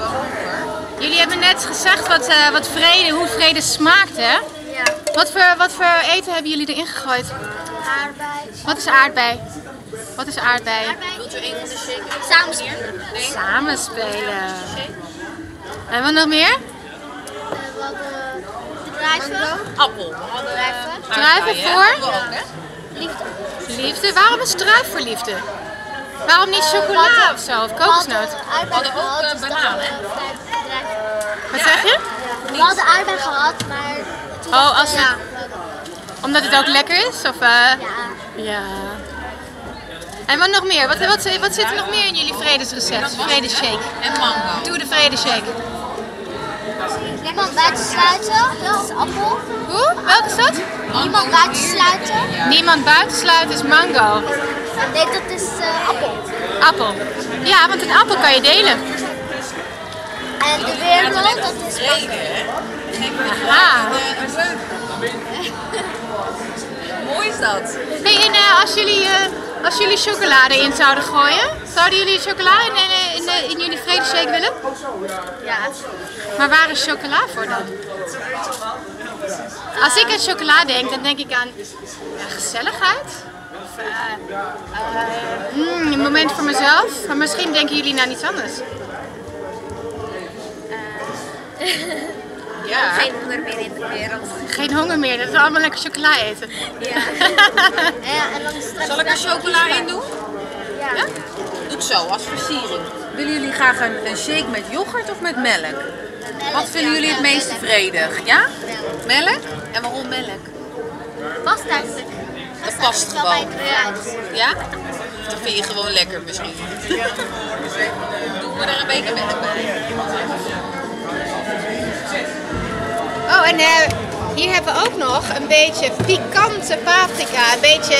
over. Jullie hebben net gezegd wat, eh, wat vrede, hoe vrede smaakt, hè? Ja. Wat voor, wat voor eten hebben jullie erin gegooid? Aardbei. Wat is aardbei? Wat is aardbei? Wilt u een van de shakers? Samenspelen. Nee? Samenspelen. En wat nog meer? We hadden druiven. Appel. We hadden Druiven. Druiven voor? Liefde. Liefde. Waarom is druif voor liefde? Waarom niet chocola of zo? Of kokosnoot? aardbei hadden ook, we vijf druiven. Wat zeg je? We hadden aardbei gehad, maar... Oh, als we, we- ja, we hadden- Omdat het ook lekker is? Of, eh, Ja. ja. En wat nog meer? Wat, wat, wat zit er nog meer in jullie vredesrecept? Vredeshake. En mango. Doe de vredeshake. Niemand buitensluiten, dat is appel. Hoe? Welke is dat? Niemand buitensluiten. Niemand buitensluiten is mango. Nee, dat is eh, appel. Appel. Ja, want een appel kan je delen. En de weerman, dat is Vrede, hè? Aha. Mooi is dat. Hey, en eh, als, jullie, eh, als jullie chocolade in zouden gooien, zouden jullie chocola in, in, in, in, in jullie vredeshake willen? Ja. Maar waar is chocola voor dan? Als ik aan chocola denk, dan denk ik aan ja, gezelligheid. Eh, eh, mm, een moment voor mezelf. Maar misschien denken jullie naar iets anders. Ja. Geen honger meer in de wereld. Geen honger meer, dat we allemaal lekker chocola eten. Ja. ja en dan straks Zal ik er chocola in doen? Ja. Doe het zo, als versiering. Willen jullie graag een, een shake met yoghurt of met melk? Wat vinden jullie het meest vredig? Ja? Melk? En waarom melk? Past eigenlijk. Dat past gewoon. Ja? Dat vind je gewoon lekker misschien. Doe me er een beetje melk bij. Oh, en eh, hier hebben we ook nog een beetje pikante paprika. Een beetje